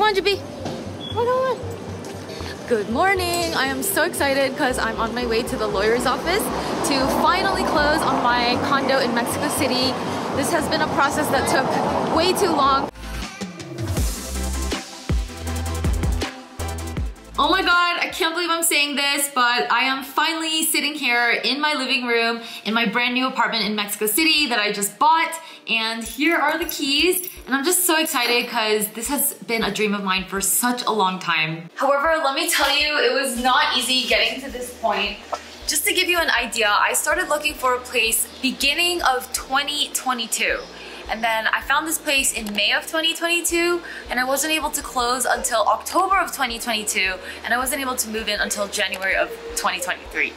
Come on, Jibby. On. Good morning. I am so excited because I'm on my way to the lawyer's office to finally close on my condo in Mexico City. This has been a process that took way too long. Oh my god, I can't believe I'm saying this, but I am finally sitting here in my living room in my brand new apartment in Mexico City that I just bought. And here are the keys. And I'm just so excited because this has been a dream of mine for such a long time. However, let me tell you, it was not easy getting to this point. Just to give you an idea, I started looking for a place beginning of 2022. And then I found this place in May of 2022 and I wasn't able to close until October of 2022 and I wasn't able to move in until January of 2023.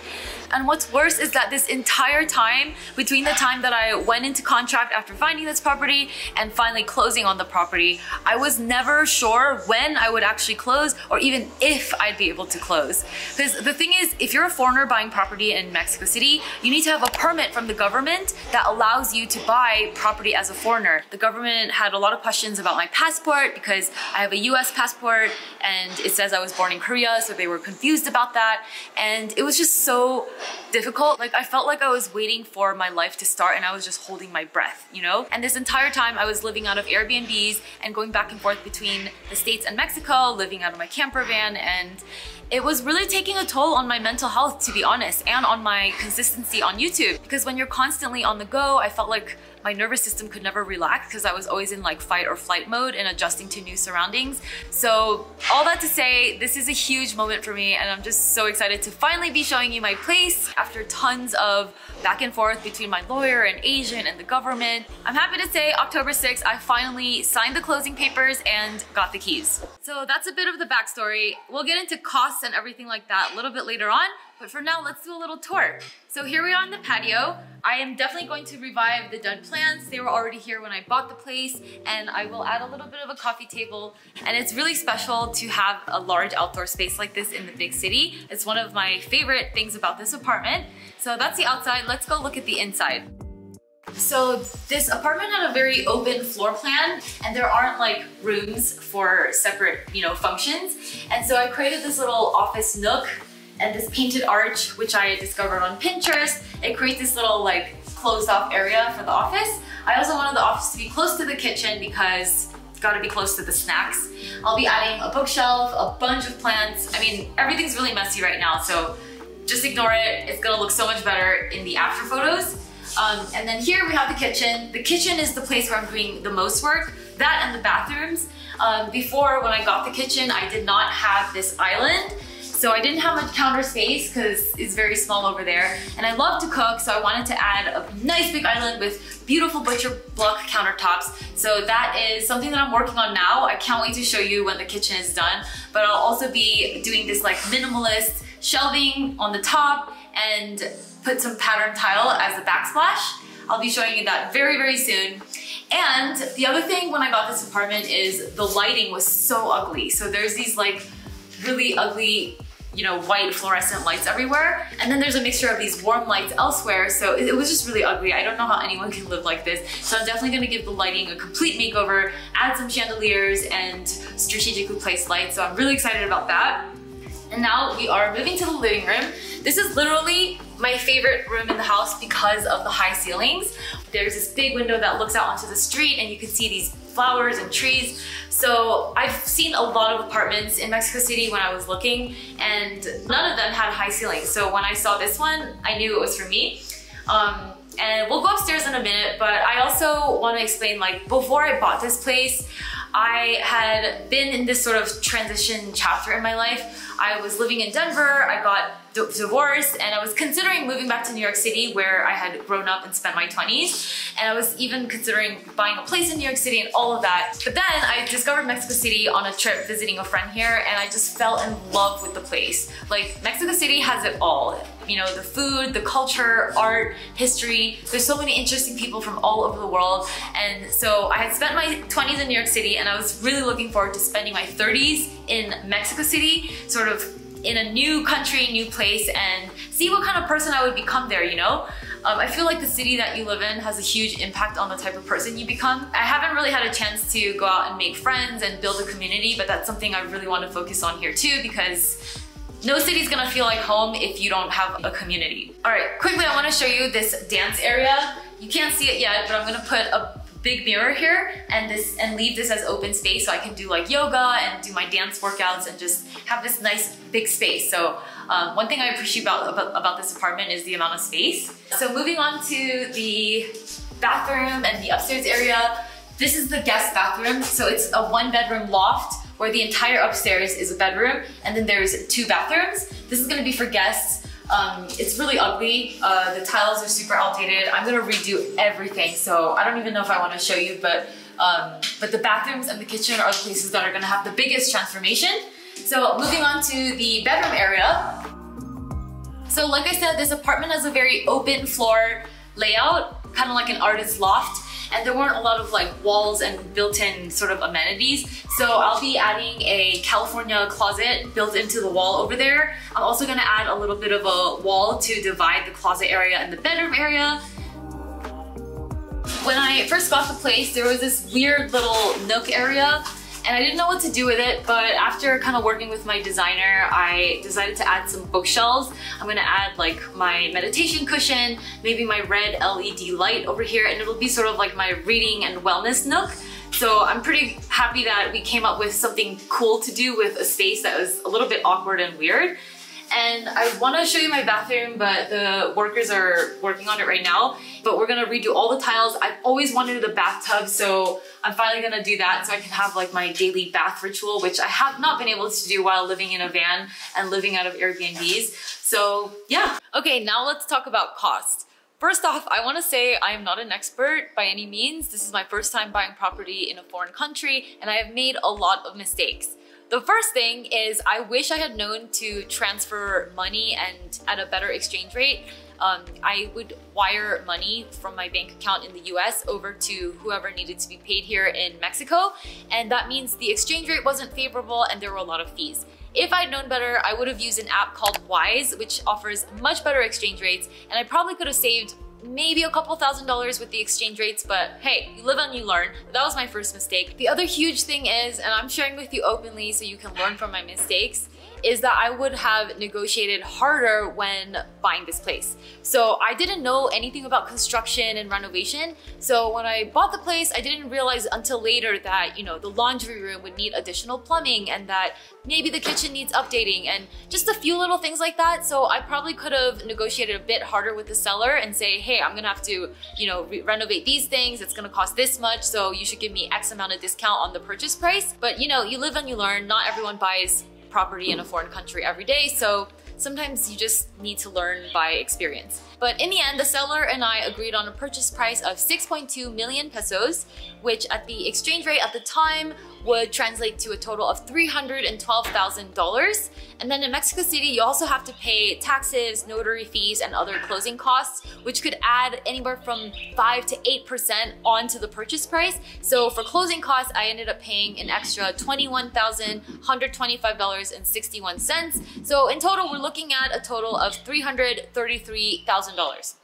And what's worse is that this entire time, between the time that I went into contract after finding this property and finally closing on the property, I was never sure when I would actually close or even if I'd be able to close. Because the thing is, if you're a foreigner buying property in Mexico City, you need to have a permit from the government that allows you to buy property as a foreigner. The government had a lot of questions about my passport because I have a US passport and it says I was born in Korea, so they were confused about that. And it was just so difficult. Like I felt like I was waiting for my life to start and I was just holding my breath, you know? And this entire time I was living out of Airbnbs and going back and forth between the States and Mexico, living out of my camper van and it was really taking a toll on my mental health to be honest and on my consistency on YouTube because when you're constantly on the go, I felt like my nervous system could never relax because I was always in like fight or flight mode and adjusting to new surroundings. So all that to say, this is a huge moment for me and I'm just so excited to finally be showing you my place after tons of back and forth between my lawyer and agent and the government. I'm happy to say October 6th, I finally signed the closing papers and got the keys. So that's a bit of the backstory. We'll get into costs and everything like that a little bit later on, but for now, let's do a little tour. So here we are on the patio. I am definitely going to revive the done plants. They were already here when I bought the place and I will add a little bit of a coffee table. And it's really special to have a large outdoor space like this in the big city. It's one of my favorite things about this apartment. So that's the outside. Let's go look at the inside. So this apartment had a very open floor plan and there aren't like rooms for separate, you know, functions. And so I created this little office nook and this painted arch, which I discovered on Pinterest. It creates this little like closed off area for the office. I also wanted the office to be close to the kitchen because it's gotta be close to the snacks. I'll be adding a bookshelf, a bunch of plants. I mean, everything's really messy right now, so just ignore it. It's gonna look so much better in the after photos. Um, and then here we have the kitchen. The kitchen is the place where I'm doing the most work. That and the bathrooms. Um, before, when I got the kitchen, I did not have this island. So I didn't have much counter space because it's very small over there. And I love to cook, so I wanted to add a nice big island with beautiful butcher block countertops. So that is something that I'm working on now. I can't wait to show you when the kitchen is done. But I'll also be doing this like minimalist shelving on the top and put some pattern tile as a backsplash. I'll be showing you that very, very soon. And the other thing when I got this apartment is the lighting was so ugly. So there's these like really ugly you know, white fluorescent lights everywhere. And then there's a mixture of these warm lights elsewhere. So it, it, was just really ugly. I don't know how anyone can live like this. So I'm definitely gonna give the lighting a complete makeover, add some chandeliers and strategically placed lights. So I'm really excited about that. And now we are moving to the living room. This is literally my favorite room in the house because of the high ceilings. There's this big window that looks out onto the street and you can see these flowers and trees. So I've seen a lot of apartments in Mexico City when I was looking and none of them had high ceilings. So when I saw this one, I knew it was for me. Um, and we'll go upstairs in a minute, but I also want to explain like before I bought this place, I had been in this sort of transition chapter in my life. I was living in Denver, I got divorced, and I was considering moving back to New York City where I had grown up and spent my 20s. And I was even considering buying a place in New York City and all of that. But then I discovered Mexico City on a trip visiting a friend here and I just fell in love with the place. Like Mexico City has it all you know, the food, the culture, art, history. There's so many interesting people from all over the world. And so I had spent my 20s in New York City and I was really looking forward to spending my 30s in Mexico City, sort of in a new country, new place, and see what kind of person I would become there, you know? Um, I feel like the city that you live in has a huge impact on the type of person you become. I haven't really had a chance to go out and make friends and build a community, but that's something I really want to focus on here too because no city's gonna feel like home if you don't have a community. All right, quickly I wanna show you this dance area. You can't see it yet, but I'm gonna put a big mirror here and this and leave this as open space so I can do like yoga and do my dance workouts and just have this nice big space. So um, one thing I appreciate about, about, about this apartment is the amount of space. So moving on to the bathroom and the upstairs area, this is the guest bathroom. So it's a one bedroom loft where the entire upstairs is a bedroom and then there's two bathrooms. This is gonna be for guests. Um, it's really ugly. Uh, the tiles are super outdated. I'm gonna redo everything. So I don't even know if I wanna show you, but, um, but the bathrooms and the kitchen are the places that are gonna have the biggest transformation. So moving on to the bedroom area. So like I said, this apartment has a very open floor layout, kind of like an artist's loft and there weren't a lot of like walls and built-in sort of amenities. So I'll be adding a California closet built into the wall over there. I'm also gonna add a little bit of a wall to divide the closet area and the bedroom area. When I first got the place, there was this weird little nook area and I didn't know what to do with it, but after kind of working with my designer, I decided to add some bookshelves. I'm gonna add like my meditation cushion, maybe my red LED light over here, and it'll be sort of like my reading and wellness nook. So I'm pretty happy that we came up with something cool to do with a space that was a little bit awkward and weird. And I wanna show you my bathroom, but the workers are working on it right now. But we're gonna redo all the tiles. I've always wanted a bathtub, so I'm finally gonna do that so I can have like my daily bath ritual, which I have not been able to do while living in a van and living out of Airbnbs. So yeah. Okay, now let's talk about cost. First off, I wanna say I am not an expert by any means. This is my first time buying property in a foreign country and I have made a lot of mistakes. The first thing is I wish I had known to transfer money and at a better exchange rate. Um, I would wire money from my bank account in the US over to whoever needed to be paid here in Mexico. And that means the exchange rate wasn't favorable and there were a lot of fees. If I'd known better, I would have used an app called Wise, which offers much better exchange rates, and I probably could have saved maybe a couple thousand dollars with the exchange rates, but hey, you live and you learn. That was my first mistake. The other huge thing is, and I'm sharing with you openly so you can learn from my mistakes, is that I would have negotiated harder when buying this place. So I didn't know anything about construction and renovation. So when I bought the place, I didn't realize until later that, you know, the laundry room would need additional plumbing and that maybe the kitchen needs updating and just a few little things like that. So I probably could have negotiated a bit harder with the seller and say, hey, I'm gonna have to, you know, re renovate these things. It's gonna cost this much. So you should give me X amount of discount on the purchase price. But you know, you live and you learn. Not everyone buys property in a foreign country every day. So sometimes you just need to learn by experience. But in the end, the seller and I agreed on a purchase price of 6.2 million pesos, which at the exchange rate at the time would translate to a total of $312,000. And then in Mexico City, you also have to pay taxes, notary fees, and other closing costs, which could add anywhere from 5 to 8% onto the purchase price. So for closing costs, I ended up paying an extra $21,125.61. So in total, we're looking at a total of $333,000.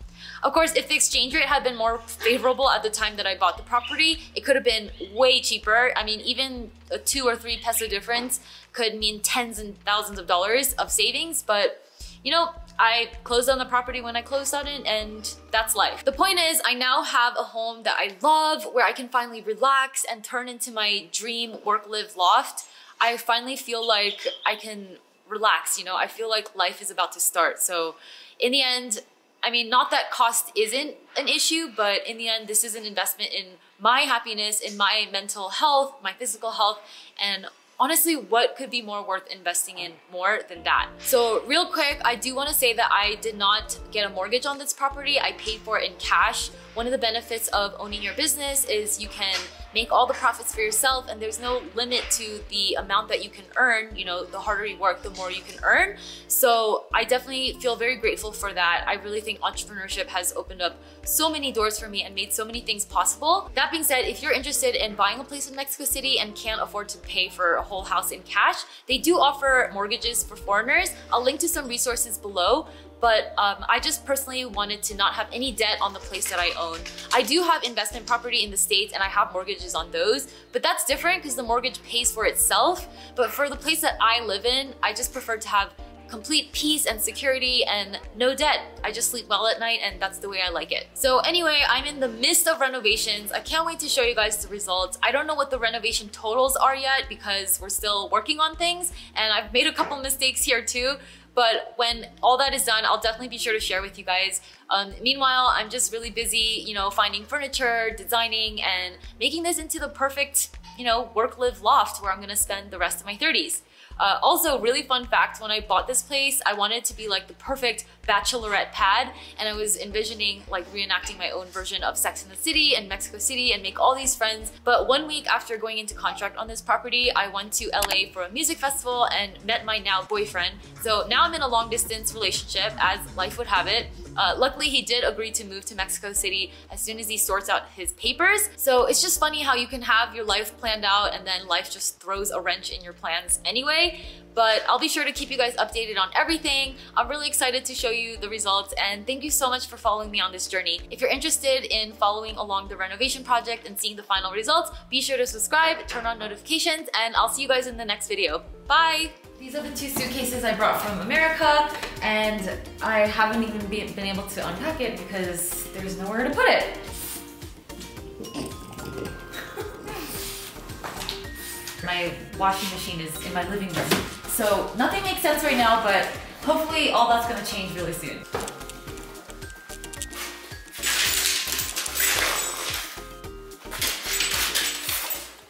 Of course, if the exchange rate had been more favorable at the time that I bought the property, it could have been way cheaper. I mean, even a two or three peso difference could mean tens and thousands of dollars of savings, but you know, I closed on the property when I closed on it and that's life. The point is I now have a home that I love where I can finally relax and turn into my dream work live loft. I finally feel like I can relax, you know, I feel like life is about to start. So in the end, I mean, not that cost isn't an issue, but in the end, this is an investment in my happiness, in my mental health, my physical health, and honestly, what could be more worth investing in more than that? So real quick, I do wanna say that I did not get a mortgage on this property. I paid for it in cash. One of the benefits of owning your business is you can make all the profits for yourself and there's no limit to the amount that you can earn. You know, the harder you work, the more you can earn. So I definitely feel very grateful for that. I really think entrepreneurship has opened up so many doors for me and made so many things possible. That being said, if you're interested in buying a place in Mexico City and can't afford to pay for a whole house in cash, they do offer mortgages for foreigners. I'll link to some resources below. But um, I just personally wanted to not have any debt on the place that I own. I do have investment property in the States and I have mortgages on those, but that's different because the mortgage pays for itself. But for the place that I live in, I just prefer to have complete peace and security and no debt. I just sleep well at night and that's the way I like it. So anyway, I'm in the midst of renovations. I can't wait to show you guys the results. I don't know what the renovation totals are yet because we're still working on things and I've made a couple mistakes here too. But when all that is done, I'll definitely be sure to share with you guys. Um, meanwhile, I'm just really busy, you know, finding furniture, designing, and making this into the perfect, you know, work-live loft where I'm gonna spend the rest of my 30s. Uh, also, really fun fact, when I bought this place, I wanted it to be like the perfect bachelorette pad and I was envisioning like reenacting my own version of Sex in the City and Mexico City and make all these friends. But one week after going into contract on this property, I went to LA for a music festival and met my now boyfriend. So now I'm in a long distance relationship as life would have it. Uh, luckily, he did agree to move to Mexico City as soon as he sorts out his papers. So it's just funny how you can have your life planned out and then life just throws a wrench in your plans anyway. But I'll be sure to keep you guys updated on everything. I'm really excited to show you the results and thank you so much for following me on this journey. If you're interested in following along the renovation project and seeing the final results, be sure to subscribe, turn on notifications, and I'll see you guys in the next video. Bye! These are the two suitcases I brought from America and I haven't even been able to unpack it because there's nowhere to put it. my washing machine is in my living room. So nothing makes sense right now, but hopefully all that's gonna change really soon.